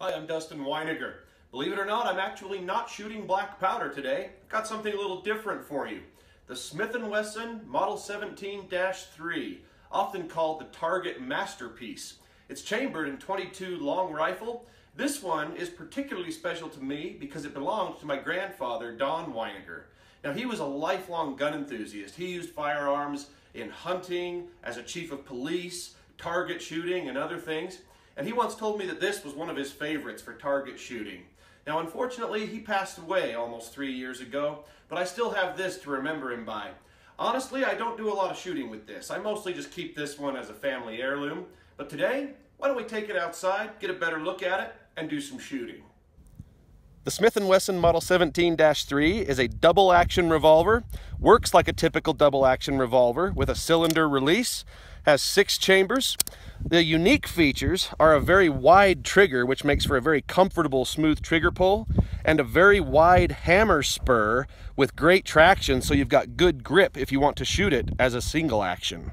Hi, I'm Dustin Winegar. Believe it or not, I'm actually not shooting black powder today. I've got something a little different for you. The Smith & Wesson Model 17-3, often called the Target Masterpiece. It's chambered in 22 long rifle. This one is particularly special to me because it belongs to my grandfather, Don Winegar. Now, he was a lifelong gun enthusiast. He used firearms in hunting, as a chief of police, target shooting, and other things and he once told me that this was one of his favorites for target shooting. Now, unfortunately, he passed away almost three years ago, but I still have this to remember him by. Honestly, I don't do a lot of shooting with this. I mostly just keep this one as a family heirloom. But today, why don't we take it outside, get a better look at it, and do some shooting. The Smith & Wesson Model 17-3 is a double action revolver, works like a typical double action revolver with a cylinder release, has six chambers, the unique features are a very wide trigger, which makes for a very comfortable, smooth trigger pull, and a very wide hammer spur with great traction, so you've got good grip if you want to shoot it as a single action.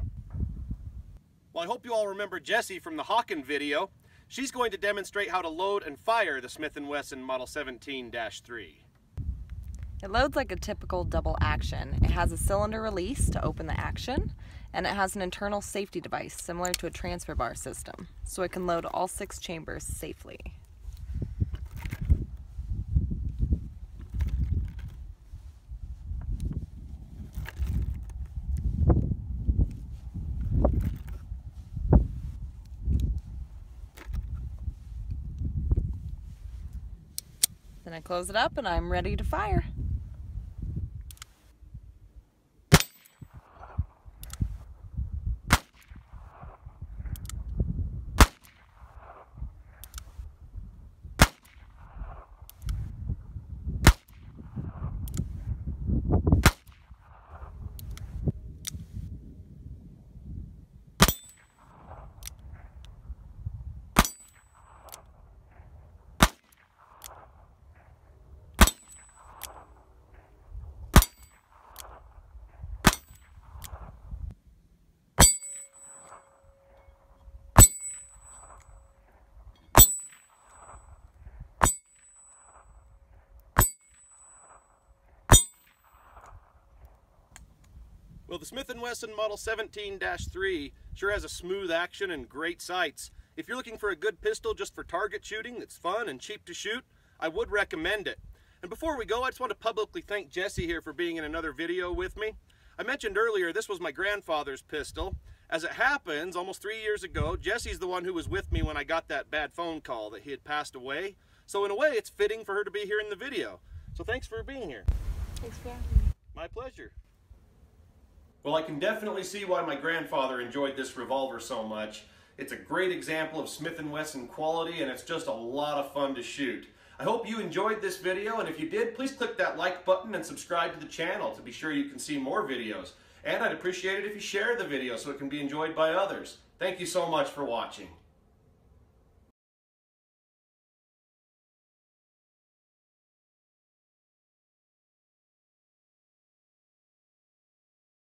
Well, I hope you all remember Jessie from the Hawken video. She's going to demonstrate how to load and fire the Smith & Wesson Model 17-3. It loads like a typical double action. It has a cylinder release to open the action, and it has an internal safety device similar to a transfer bar system, so it can load all six chambers safely. Then I close it up and I'm ready to fire. Well, the Smith & Wesson Model 17-3 sure has a smooth action and great sights. If you're looking for a good pistol just for target shooting that's fun and cheap to shoot, I would recommend it. And before we go, I just want to publicly thank Jessie here for being in another video with me. I mentioned earlier this was my grandfather's pistol. As it happens, almost three years ago, Jessie's the one who was with me when I got that bad phone call that he had passed away. So in a way, it's fitting for her to be here in the video. So thanks for being here. Thanks for having me. My pleasure. Well, I can definitely see why my grandfather enjoyed this revolver so much. It's a great example of Smith & Wesson quality and it's just a lot of fun to shoot. I hope you enjoyed this video and if you did, please click that like button and subscribe to the channel to be sure you can see more videos. And I'd appreciate it if you share the video so it can be enjoyed by others. Thank you so much for watching.